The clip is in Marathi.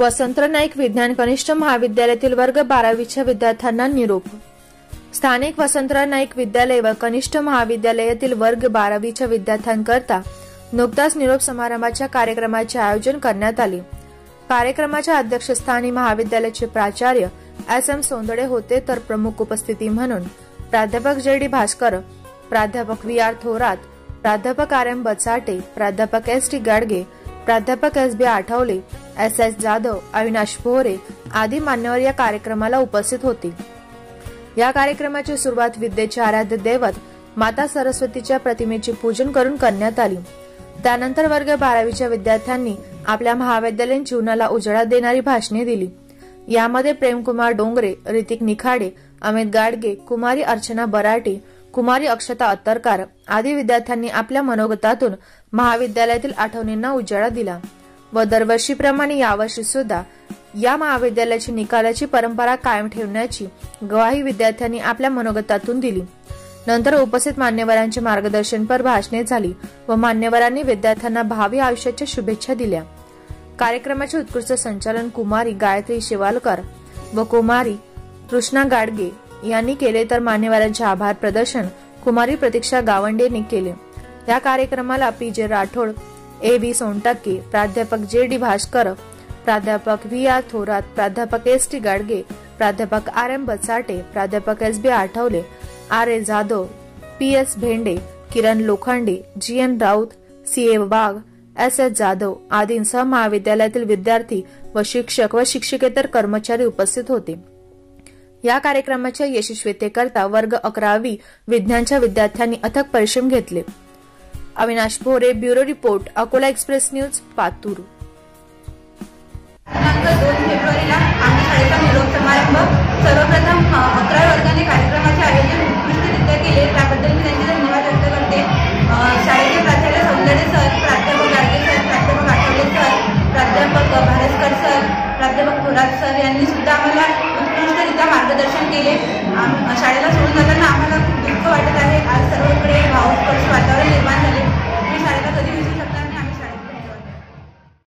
वसंत नाईक विज्ञान कनिष्ठ महाविद्यालयातील वर्ग बारावीच्या विद्यार्थ्यांना निरोप. स्थानिक वसंतराव नाईक विद्यालय व कनिष्ठ महाविद्यालयातील वर्ग बारावीच्या विद्यार्थ्यांकरता नुकताच निरोप समारंभाच्या कार्यक्रमाचे आयोजन करण्यात आले. कार्यक्रमाच्या अध्यक्षस्थानी महाविद्यालयाचे प्राचार्य एस एम सोंदडे होते तर प्रमुख उपस्थिती म्हणून प्राध्यापक जे डी भास्कर प्राध्यापक व्ही आर थोरात प्राध्यापक आर एम बचाटे प्राध्यापक एस टी गाडगे प्राध्यापक S B Athawale S S Jadhav Avinash Pohare आदी मान्यवर या कार्यक्रमाला उपस्थित होते. या कार्यक्रमाची सुरुवात विद्येचे आराध्य दैवत माता सरस्वतीच्या प्रतिमेचे पूजन करून करण्यात आली. त्यानंतर वर्ग बारावीच्या विद्यार्थ्यांनी आपल्या महाविद्यालयीन जीवनाला उजळा देणारी भाषणे दिली. यामध्ये प्रेमकुमार डोंगरे ऋतिक निखाडे अमित गाडगे कुमारी अर्चना बराटे कुमारी अक्षता अत्तरकार आदी विद्यार्थ्यांनी आपल्या मनोगतातून महाविद्यालयातील आठवणींना उजाळा दिला व दरवर्षीप्रमाणे यावर्षी सुद्धा या महाविद्यालयाची निकालाची परंपरा कायम ठेवण्याची ग्वाही विद्यार्थ्यांनी आपल्या मनोगतातून दिली. नंतर उपस्थित मान्यवरांचे मार्गदर्शनपर भाषणे झाली व मान्यवरांनी विद्यार्थ्यांना भावी आयुष्याच्या शुभेच्छा दिल्या. कार्यक्रमाचे उत्कृष्ट संचालन कुमारी गायत्री शिवालकर व कुमारी कृष्णा गाडगे यांनी केले तर मान्यवरांचे आभार प्रदर्शन कुमारी प्रतीक्षा गावंडेंनी केले. या कार्यक्रमाला पी जे राठोड ए बी सोनटक्के प्राध्यापक जे डी भास्कर प्राध्यापक व्ही आर थोरात प्राध्यापक एस टी गाडगे प्राध्यापक आर एम बचाटे प्राध्यापक S B Athawale R A Jadhav P S Bhende Kiran Lokhande G N Raut C A Wagh S S Jadhav आदींसह महाविद्यालयातील विद्यार्थी व शिक्षक व शिक्षकेतर कर्मचारी उपस्थित होते. या कार्यक्रमाच्या यशस्वीतेकरता वर्ग अकरावी विज्ञानच्या विद्यार्थ्यांनी अथक परिश्रम घेतले. Avinash Bhore bureau report Akola express news Patur. केले. शाळेला सुरू झालं ना